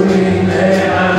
Amen.